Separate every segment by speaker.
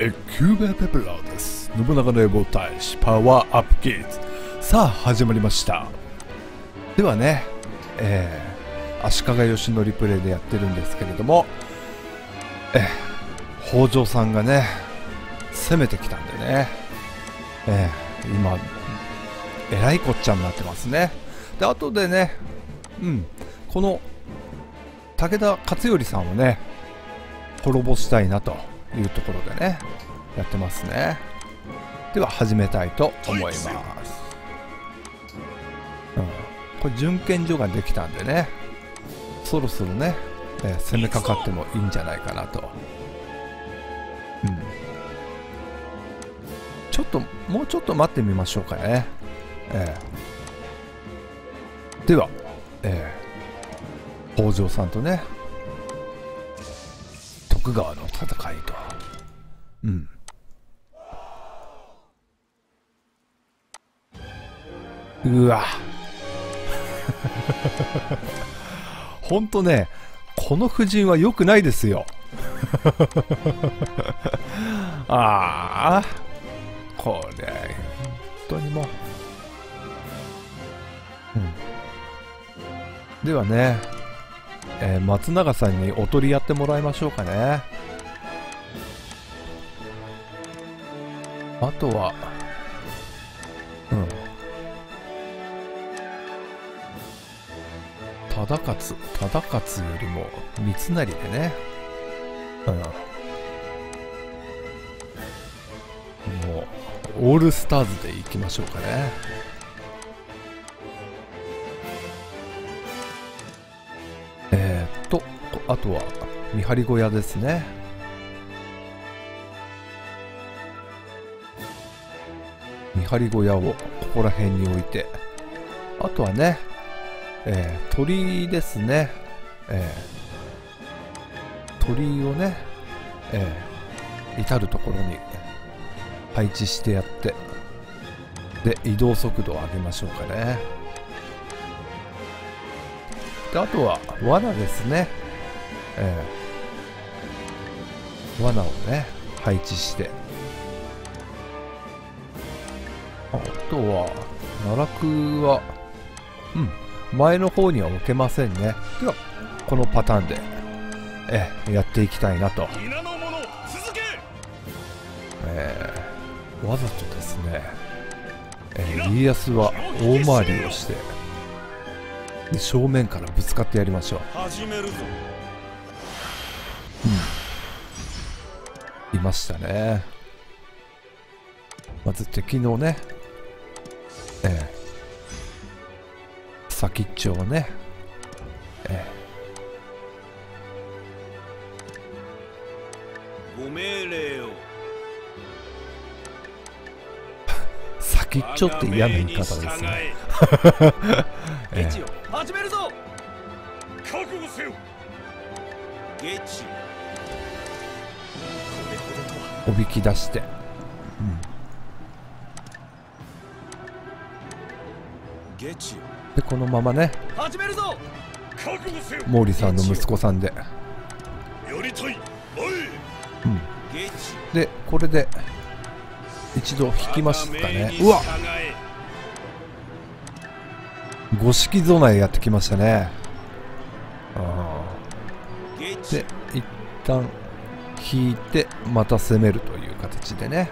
Speaker 1: えキューベペプラーです信長の野望大志パワーアップキットさあ始まりました。ではねえー、足利義教プレイでやってるんですけれどもえー、北条さんがね攻めてきたんでねえー、今えらいこっちゃになってますね。で後でねうんこの武田勝頼さんをね滅ぼしたいなと。いうところでねやってますね。では始めたいと思います、うん、これ準検所ができたんでねそろそろね、えー、攻めかかってもいいんじゃないかなと。うん。ちょっともうちょっと待ってみましょうかね、えー、では、えー、北条さんとね徳川の戦いと。うん。うわ。ほんとねこの夫人は良くないですよ。ああこれ本当にもう、うん、ではね、えー、松永さんにおとりやってもらいましょうかね。あとは、うん。忠勝、忠勝よりも三成でね、うん。もう、オールスターズでいきましょうかね。えー、っと、あとは、見張り小屋ですね。見張り小屋をここら辺に置いて。あとはね、えー、鳥ですね、えー、鳥をね、えー、至る所に配置してやって。で移動速度を上げましょうかね。であとは罠ですね、えー、罠をね配置して。とは、奈落は、うん、前の方には置けませんね。では、このパターンで、え、やっていきたいなと。えー、わざとですね、えー、家康は大回りをしてで、正面からぶつかってやりましょう。うん。いましたね。まず敵のね、ええ。先っちょをね、え
Speaker 2: え。ご命令を。
Speaker 1: 先っちょって嫌な言い方ですね。
Speaker 2: え。え、始めるぞ。覚悟せよ。ゲチ。
Speaker 1: おびき出してでこのままね。毛利さんの息子さんで、うん、でこれで一度引きましたね。うわ。五色備えやってきましたね。で一旦引いてまた攻めるという形でね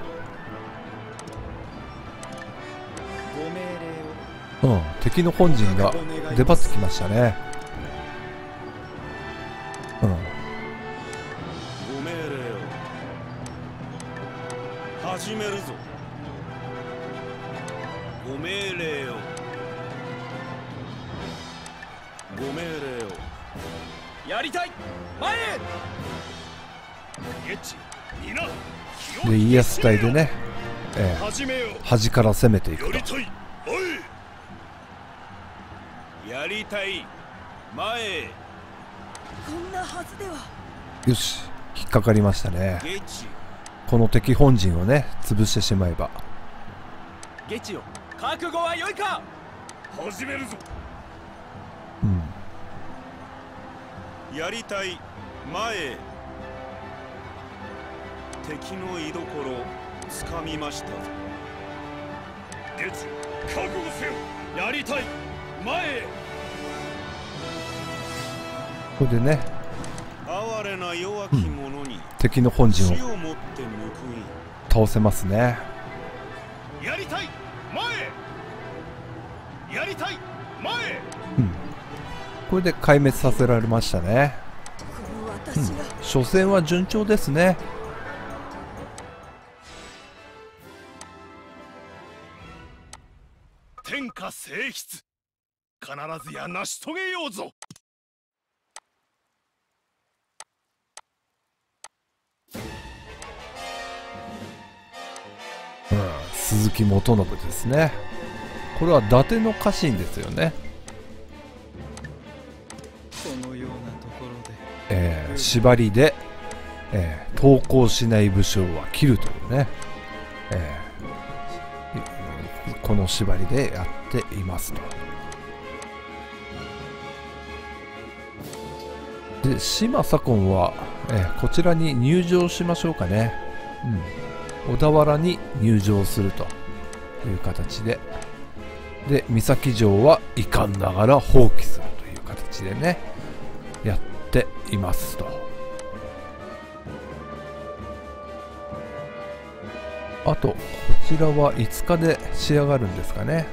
Speaker 1: うん、敵の本陣が出張ってきましたね。うん。始めるぞ。ご命令を。ご命令を。やりたい。前へ。で隊でね、えー、端から攻めていくと。
Speaker 2: やりたい。前へ。
Speaker 1: こんなはずでは。よし引っかかりましたね。この敵本陣をね潰してしまえば。
Speaker 2: ゲチよ。覚悟は良いか。始めるぞ。うん。やりたい。前へ。
Speaker 3: 敵の居所つかみましたぞ。
Speaker 2: 月覚悟せよ。やりたい。前へ
Speaker 1: これでね。
Speaker 3: 哀れな弱き者に
Speaker 1: 敵の本陣を倒せますね。
Speaker 2: やりたい前へ。やりたい前へ。
Speaker 1: これで壊滅させられましたね。
Speaker 4: この私が、
Speaker 1: 初戦は順調ですね。
Speaker 2: 天下聖筆必ずや成し遂げようぞ
Speaker 1: 鈴木元信ですね。これは伊達の家臣ですよね。
Speaker 3: このようなところで。
Speaker 1: えー縛りで、えー投降しない武将は切るというね、えーこの縛りでやっていますと。で島左近は、えーこちらに入場しましょうかね、うん、小田原に入場するという形で。で三崎城は遺憾ながら放棄するという形でねやっていますと。あとこちらは5日で仕上がるんですかね。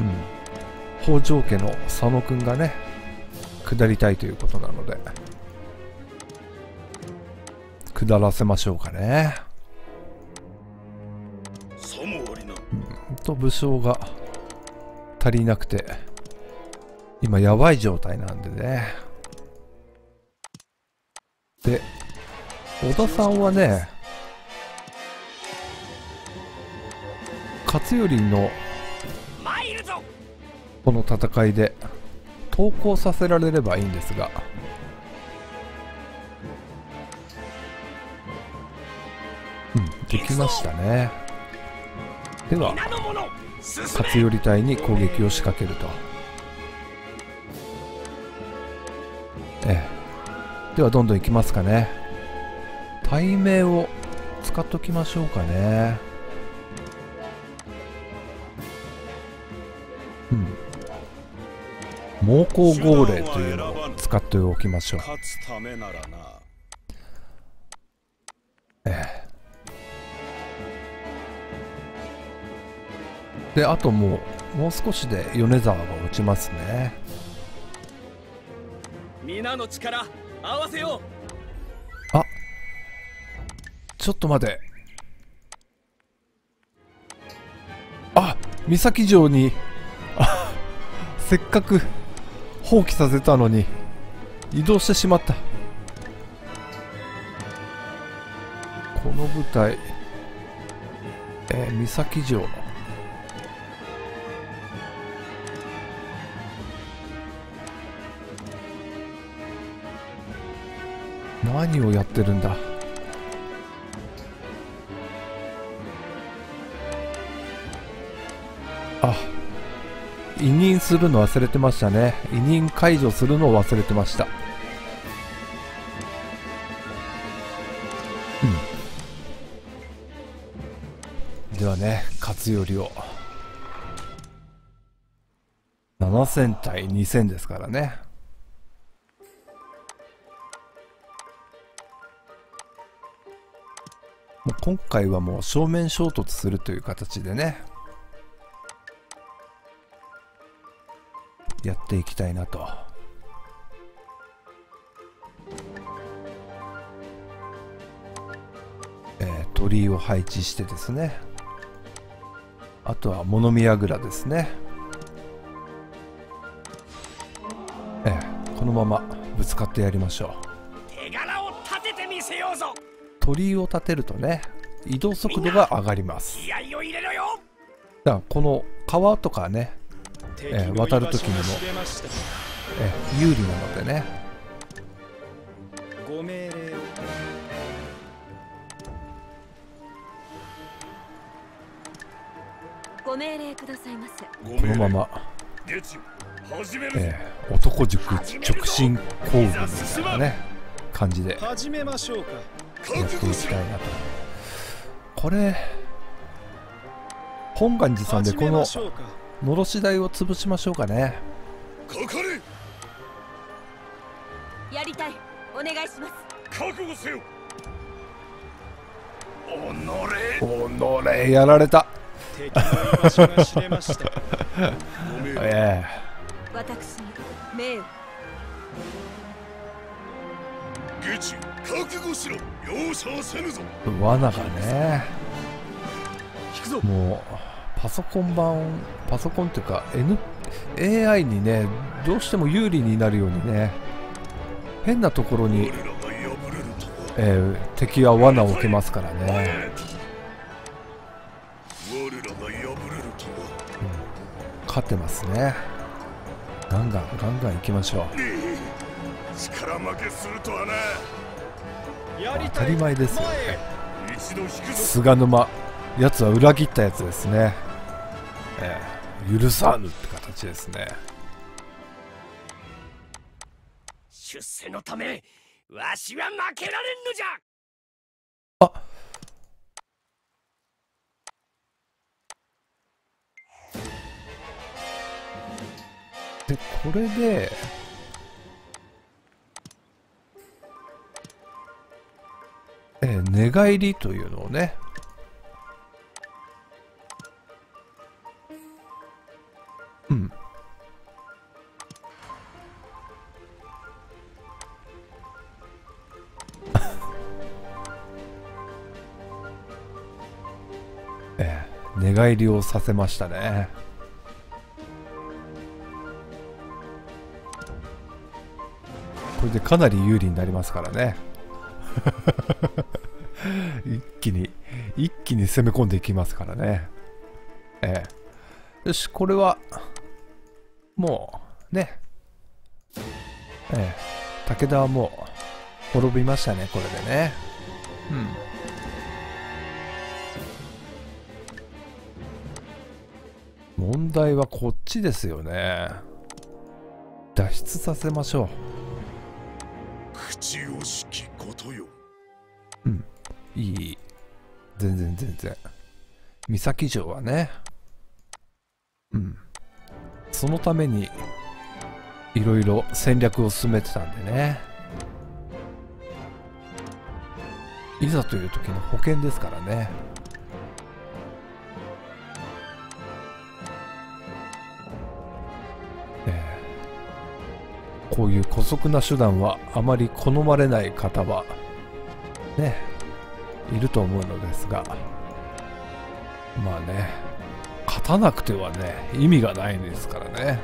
Speaker 1: うん。北条家の佐野くんがね下りたいということなので下らせましょうかね。と武将が足りなくて今やばい状態なんでね。で小田さんはね勝頼のこの戦いで投降させられればいいんですがうんできましたね。では勝頼隊に攻撃を仕掛けると。ええ。ではどんどんいきますかね。対名を使っときましょうかね。うん。猛攻号令というのを使っておきましょう。
Speaker 3: 勝つためならな。
Speaker 1: であともうもう少しで米沢が落ちますね。
Speaker 2: 皆の力合わせよ
Speaker 1: ちょっと待て。あ三崎城にあせっかく放棄させたのに移動してしまった。この部隊えー、三崎城何をやってるんだ？あ委任するの忘れてましたね。委任解除するのを忘れてました。うん。ではね勝頼を7000対2000ですからね。今回はもう正面衝突するという形でねやっていきたいなと。え鳥居を配置してですね。あとは物見櫓ですね。えーこのままぶつかってやりましょう。鳥居を立てるとね移動速度が上がります。
Speaker 2: 気合を入れろよ。
Speaker 1: だからこの川とかね、えー渡る時にもえー有利なのでね。
Speaker 3: ご命令を。
Speaker 4: ご命令くださいませ
Speaker 1: このまま、えー男塾直進行軍みたいなね感じで。
Speaker 3: 始めましょうか
Speaker 1: やっていきたいなと。これ本願寺さんでこののろし台を潰しましょうかね。
Speaker 2: かかれ
Speaker 4: やりたい。お願いします。
Speaker 2: 覚悟せよ。おのれ。
Speaker 1: おのれやられた。
Speaker 3: 敵の居場所が知れました。
Speaker 2: ごめん
Speaker 1: え。
Speaker 4: 私に命を
Speaker 2: ゲチ覚悟しろ容赦はせぬぞ。
Speaker 1: え罠がね。もうパソコン版パソコンっていうか、N、AI にねどうしても有利になるようにね変なところ
Speaker 2: 我
Speaker 1: にえー敵は罠を置けますからね。
Speaker 2: 我らが破れるとは。
Speaker 1: 勝ってますね。ガンガンガンガン行きましょう
Speaker 2: 力負けするとはな
Speaker 1: 当たり前ですよ。ね菅沼やつは裏切ったやつですね、ええ許さぬって形ですね。
Speaker 2: 出世のためわしは負けられんのじゃ。
Speaker 1: あ。でこれでえー寝返りというのをね。うん。え寝返りをさせましたね。これでかなり有利になりますからね。一気に一気に攻め込んでいきますからね。ええ。よしこれはもうね。ええ。武田はもう滅びましたねこれでね。うん。問題はこっちですよね。脱出させましょう。
Speaker 2: 口をしきことよ。
Speaker 1: うん。いい。全然全然。三崎城はね。うん。そのためにいろいろ戦略を進めてたんでね。いざという時の保険ですからね。こういう姑息な手段はあまり好まれない方はねいると思うのですがまあね勝たなくてはね意味がないんですからね。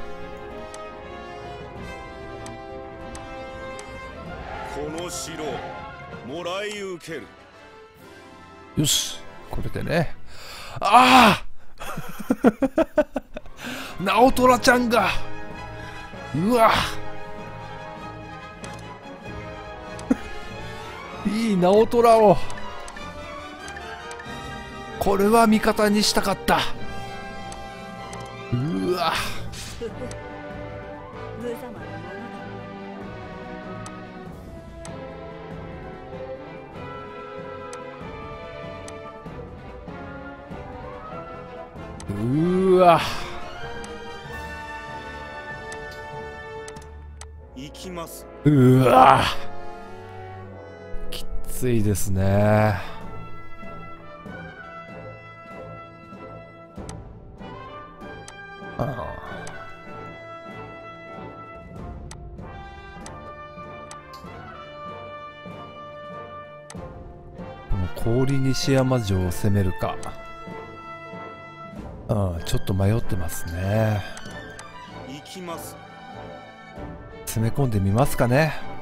Speaker 3: この城もらい受ける。
Speaker 1: よしこれでね。ああ! 直虎ちゃんがうわいい直虎をこれは味方にしたかった。うわ。うわ。
Speaker 3: 行きます。
Speaker 1: うわきついですね。ああこの氷西山城を攻めるか。うんちょっと迷ってますね。
Speaker 3: 行きます。
Speaker 1: 攻め込んでみますかね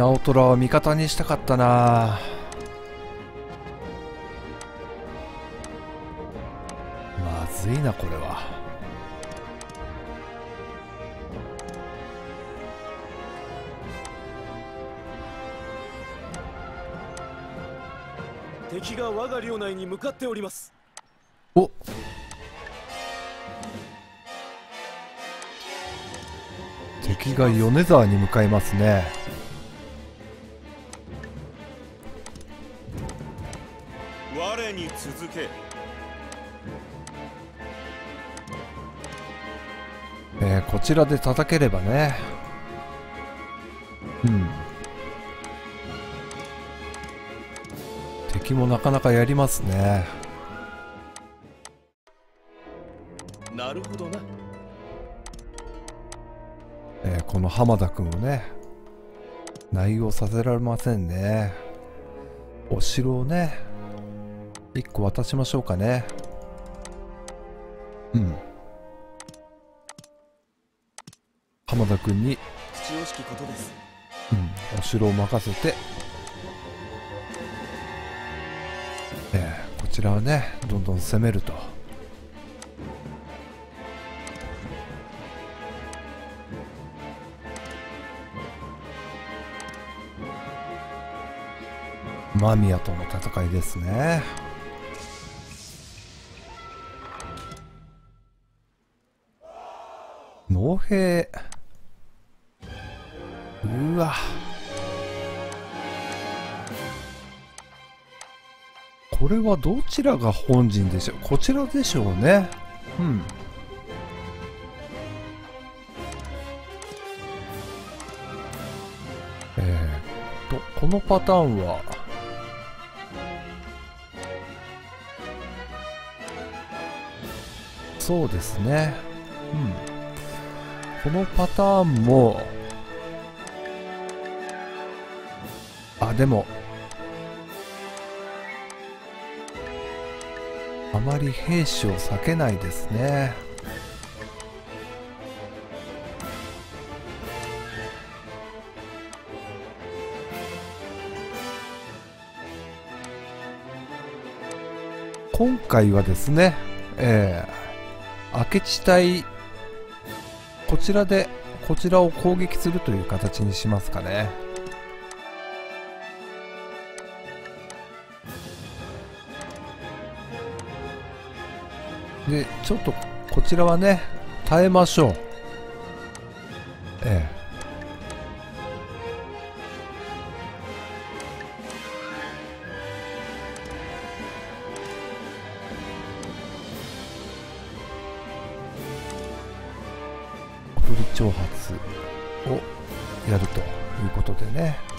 Speaker 1: 直虎は味方にしたかったな。まずいなこれは。
Speaker 2: 敵が我が領内に向かっております。
Speaker 1: お。敵が米沢に向かいますねちらで叩ければね。うん。敵もなかなかやりますね。
Speaker 2: なるほどな。
Speaker 1: えーこの浜田君をね内容させられませんね。お城をね1個渡しましょうかね。うん浜田君に、
Speaker 2: 口惜しきことです。
Speaker 1: うん、お城を任せて、えーこちらはねどんどん攻めると。間宮との戦いですね。農兵うわ。これはどちらが本陣でしょう？こちらでしょうね。うん。えー、っとこのパターンは？そうですね。うん。このパターンもあでもあまり兵士を避けないですね。今回はですね、えー、明智隊こちらでこちらを攻撃するという形にしますかね。でちょっとこちらはね耐えましょう。ええ。小鳥挑発をやるということでね。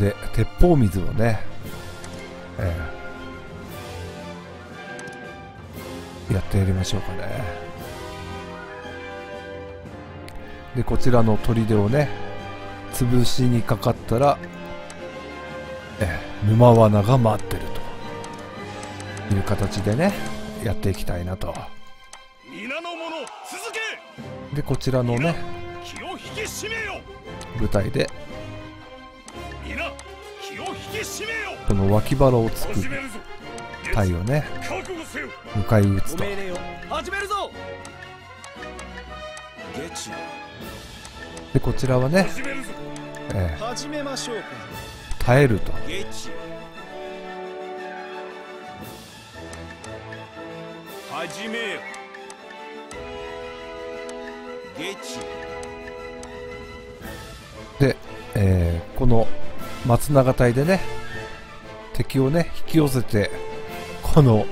Speaker 1: で鉄砲水をね、えーやってやりましょうかね。でこちらの砦をね潰しにかかったら、えー沼罠が待ってるという形でねやっていきたいなと。
Speaker 2: 皆の者続け！
Speaker 1: でこちらのね
Speaker 2: 気を引き締めよ！
Speaker 1: 舞台でこの脇腹をつく
Speaker 2: 始めるぞ
Speaker 1: 隊をね迎え撃つと。でこちらはね、え
Speaker 2: 始めましょうか。
Speaker 1: ー耐えると。
Speaker 3: めよ。
Speaker 1: で、えーこの松永隊でね敵をね引き寄せてこの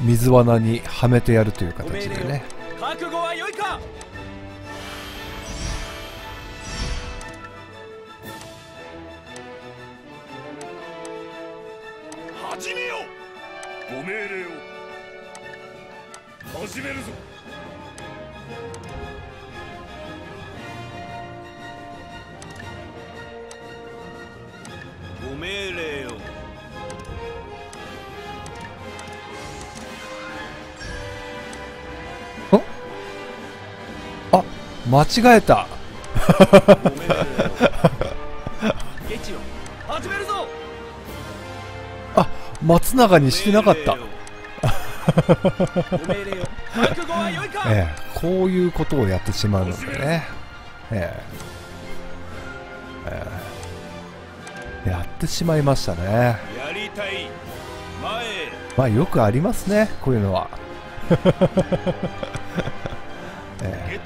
Speaker 1: 水罠にはめてやるという形でね。
Speaker 2: 覚悟は良いか？始めよご命令を。始めるぞ。
Speaker 1: 間違えた。
Speaker 3: ご命令を
Speaker 2: ゲチよ。始めるぞ。
Speaker 1: 松永にしてなかった、えー こういうことをやってしまうのでね、えーえーやってしまいましたね。
Speaker 3: やりたい。前へ。
Speaker 1: まあよくありますねこういうのは。え
Speaker 2: ゲ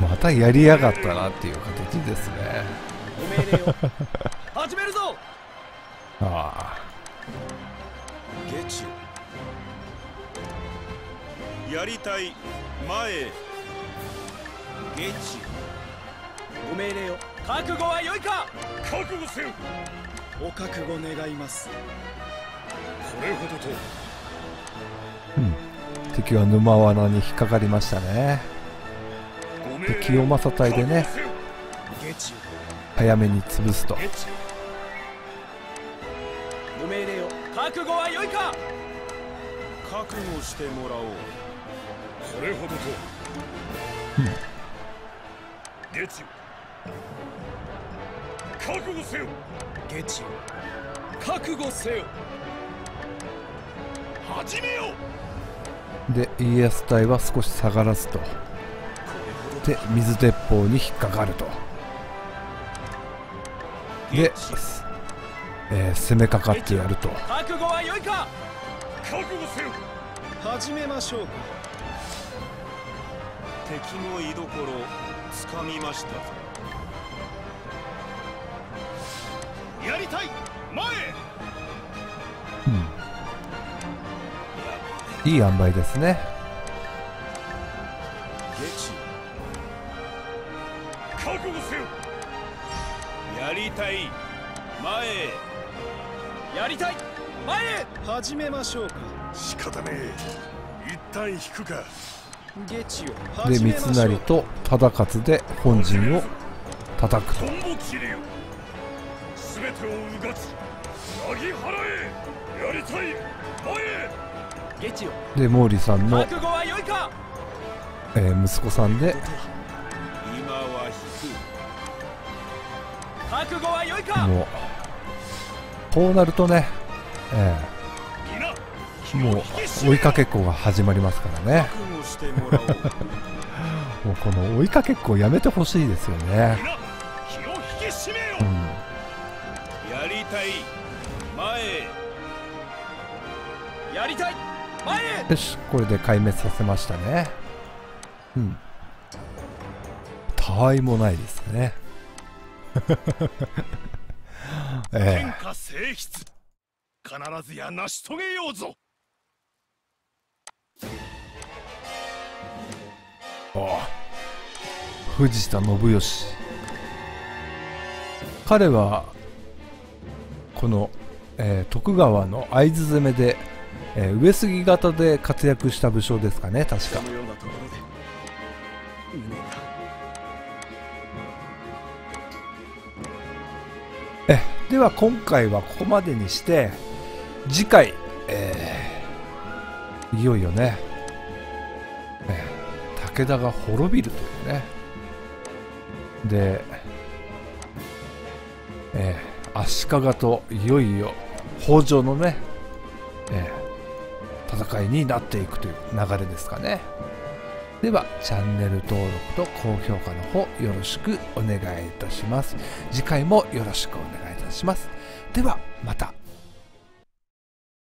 Speaker 1: またやりやがったなっていう形ですね。
Speaker 2: 始めるぞ。
Speaker 1: あ
Speaker 3: ゲチやりたい前へ。ゲチ
Speaker 2: ご命令を覚悟は良いか。
Speaker 3: 覚悟せよ。
Speaker 2: お覚悟願います。
Speaker 3: これほどと
Speaker 1: 敵は沼罠に引っかかりましたね。で清正隊でね早めに潰すと。
Speaker 2: ゲッチご命令を覚悟は良いか。
Speaker 3: 覚悟してもらおう。これほどと。ゲチ覚悟せよ。
Speaker 2: ゲチ覚悟せよ。
Speaker 3: 始めよ
Speaker 1: で家康隊は少し下がらすと。で水鉄砲に引っかかると。で、えー攻めかかってやると。
Speaker 2: 覚悟は良いか？
Speaker 3: 覚悟せよ。
Speaker 2: 始めましょうか。
Speaker 3: 敵の居所つかみましたぞ
Speaker 2: い
Speaker 1: い塩梅ですね。
Speaker 3: ゲチ覚悟せよ。やりたい。前へ。
Speaker 2: やりたい。前へ。始めましょうか。
Speaker 3: 仕方ねえ。一旦引くか。
Speaker 2: ゲチを。
Speaker 1: で三成と忠勝で本陣を叩くと。
Speaker 3: トンボ切れよ。全てをうがちなぎ払えやりたい。前へ
Speaker 1: で毛利さんの、えー息子さんで。もうこうなるとね、えーもう追いかけっこが始まりますからね。
Speaker 3: もう。
Speaker 1: この追いかけっこやめてほしいですよね、うん、
Speaker 3: やりたい。前へ。
Speaker 2: やりたい
Speaker 1: よしこれで壊滅させましたね。うん。たわいもないですね。え
Speaker 2: 天下聖筆必ずや成し遂げようぞ。
Speaker 1: えお藤田信義。彼はこの、えー徳川の会津攻めで、えー上杉型で活躍した武将ですかね確か。えでは今回はここまでにして次回、えーいよいよね、えー武田が滅びるというね。で、えー足利といよいよ北条のね、えー戦いになっていくという流れですかね。ではチャンネル登録と高評価の方よろしくお願いいたします。次回もよろしくお願いいたします。ではまた。